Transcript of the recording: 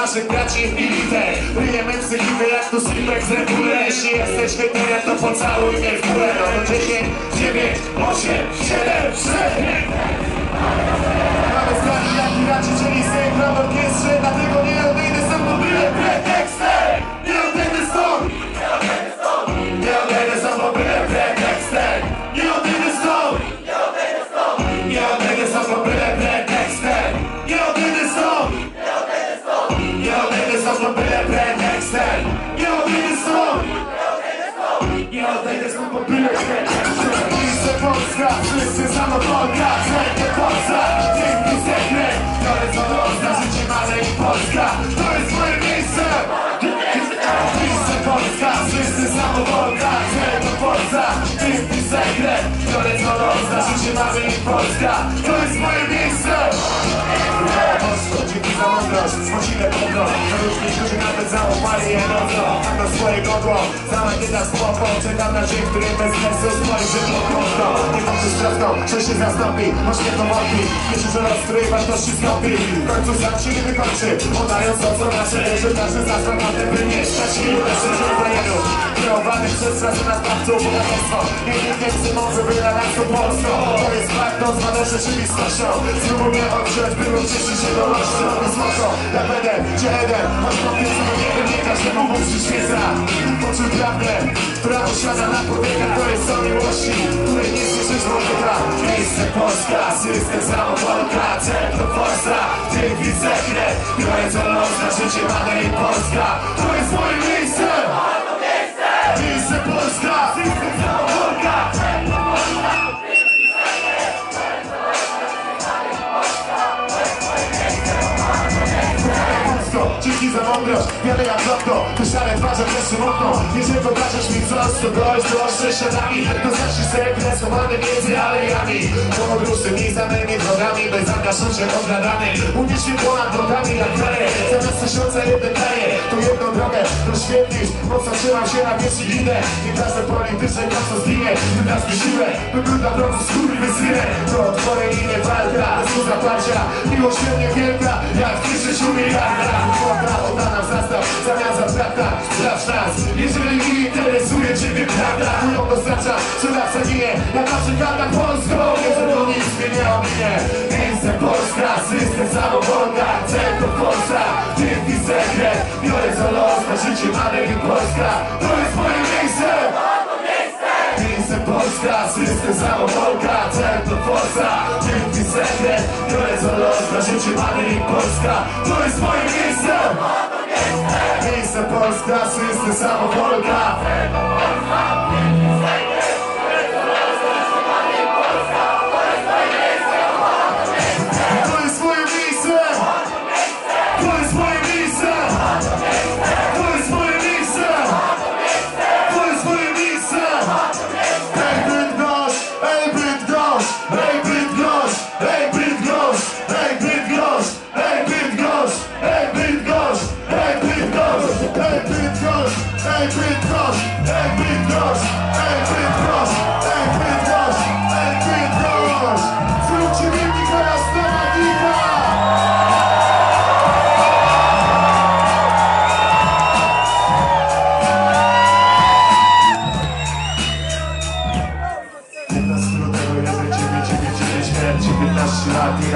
naszych braci w milite Ryjemy psychikę jak tu slipek z reguły. Jeśli jesteś hejterem, to pocałuj mnie w górę. No to 10, 9, 8, 7, 6 Mamy strach jak graczy, czyli sejm gram w orkiestrze Dlatego nie stoi Nie odejdę stąd, bo byle się Piszę Polska, wszyscy za mną Polka Czerwę Polska, dzięki sedne To jest Polska, życie male i Polska. To jest moje miejsce. Piszę Polska, wszyscy za mną Polka Czerwę Polska, dzięki sedne To jest Polska, życie male i Polska. To jest moje miejsce ostrość Zmusimy podróż Wyróżni się, że nawet zaufali je mocno Tak na swoje godło Sama nie da spokój Czekam na dzień, który bez sensu spojrzy po prosto Nie mam już trafną, że się zastąpi Masz mnie to wątpi Myślę, że los, wartości stąpi W końcu sam się nie wykończy Podając to, co nasze Że nasze zasłonate by nie stać Kreowany przez na sprawców Bogaterstwo Nie nie chcę mocy, by nas to polsko To jest fakt, to zwaną rzeczywistością. Spróbujmy odwziąć, by uczyć się dorośli Złoto, ja będę cielem Choć po pierwsze do niego nie każdemu mu przyświeca Poczuj prawdę, która posiada na człowieka To jest o miłości, której nie słyszysz człowieka Miejsce Polska, system samowolka Cel to Polska, dzięki sekret Biorę co los na życie, mamy i Polska Dzięki za mądrość, wiele jak lotto. Te szare twarze wreszcie mocno Jeżeli pokażesz mi coś, to dojść do śladami. To znaczy sekret schowany między alejami. Podróż tymi samymi drogami Bez angażuszy odgadany Uniesz się ponad drogami jak kraje Zamiast tysiąca jeden daje. To jedną drogę rozświetlić Mocno trzymam się na wierzch i idę Nie każdy polityczny mocno zginie Ty dasz mi siłę, by był dla drogu skóry wysynę To twojej linie walka, bez zaparcia Miłość świetnie wielka, jak w tysiącu miliarda Woda oddana w zastaw, zamiast za brata Sprawdź nas, jeżeli nie interesuje Ciebie prawda Chują dostarcza, sprzedawca ginie Jak na przykładach Polską Nie że to nic mnie nie ominie Miejsce Polska, system samowolka Cel to Polska, dzięki sekret Biorę za los, na życie mamy i Polska system samo Polka Cent to Polska Dzięki serdecznie To jest Olozna Życie mamy i Polska To jest moje miejsce Miejsce Polska System samo Polka ej Bydgosz, ej Bydgosz, ej Bydgosz, ej Bydgosz, ej Bydgosz! Wrócimy Mikołaja Stronownika! Dziewiętnasty lutego, jeden dziewięć dziewięć dziewięć, lat i